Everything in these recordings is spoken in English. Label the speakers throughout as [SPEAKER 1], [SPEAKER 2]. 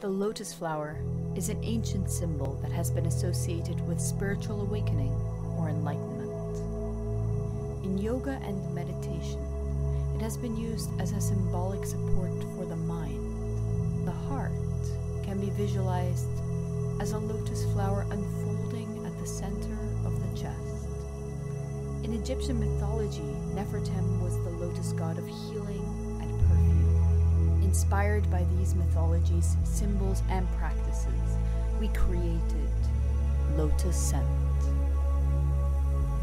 [SPEAKER 1] The lotus flower is an ancient symbol that has been associated with spiritual awakening or enlightenment. In yoga and meditation, it has been used as a symbolic support for the mind. The heart can be visualized as a lotus flower unfolding at the center of the chest. In Egyptian mythology, Nefertem was the lotus god of healing. Inspired by these mythologies, symbols, and practices, we created LotuScent.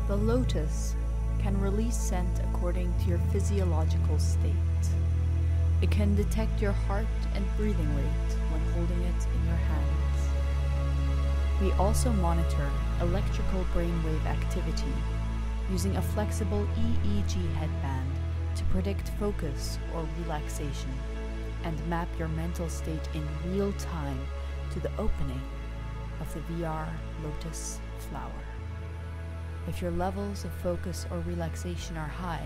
[SPEAKER 1] The lotus can release scent according to your physiological state. It can detect your heart and breathing rate when holding it in your hands. We also monitor electrical brainwave activity using a flexible EEG headband to predict focus or relaxation and map your mental state in real time to the opening of the VR Lotus flower. If your levels of focus or relaxation are high,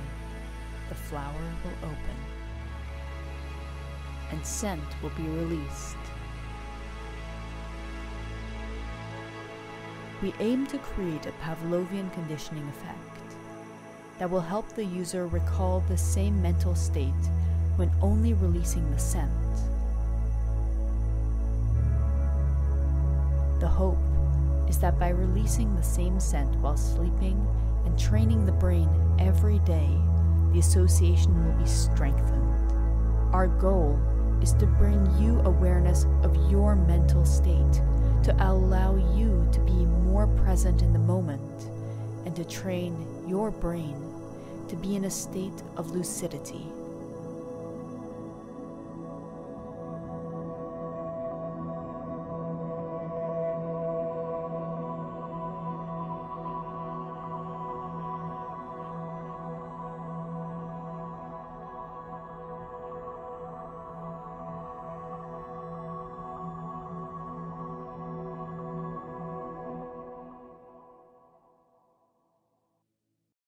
[SPEAKER 1] the flower will open and scent will be released. We aim to create a Pavlovian conditioning effect that will help the user recall the same mental state when only releasing the scent. The hope is that by releasing the same scent while sleeping and training the brain every day, the association will be strengthened. Our goal is to bring you awareness of your mental state, to allow you to be more present in the moment, and to train your brain to be in a state of lucidity.